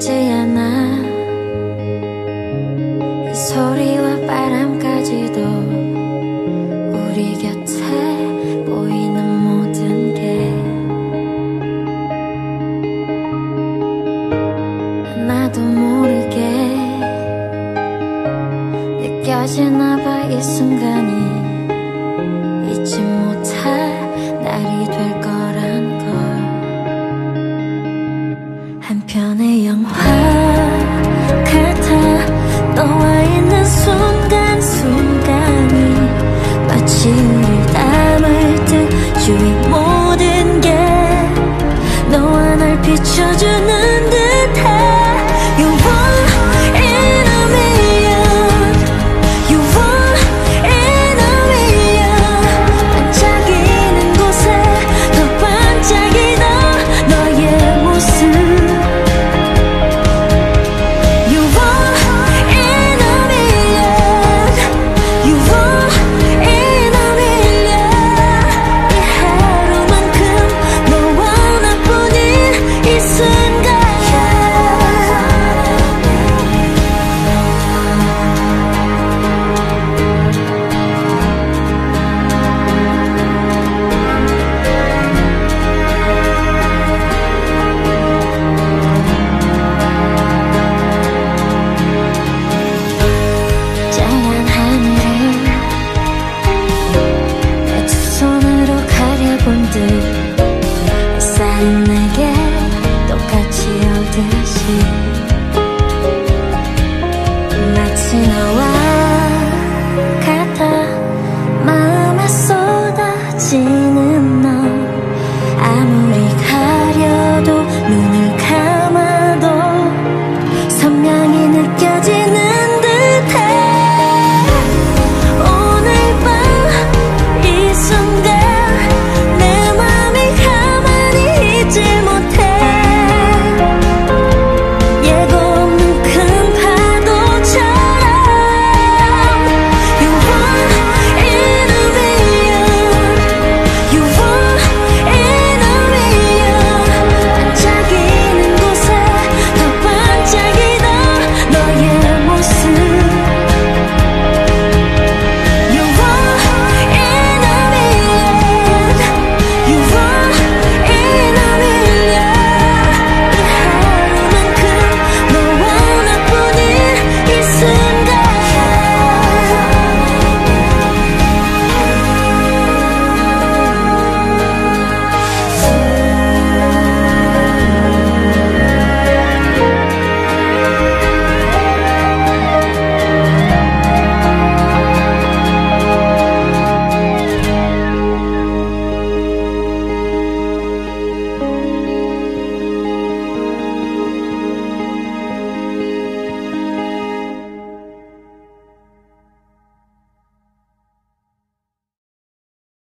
이제야 나 이 소리와 바람까지도 우리 곁에 보이는 모든 게. 나도 모르게 느껴지나 봐 이 순간이. 杨花 I'm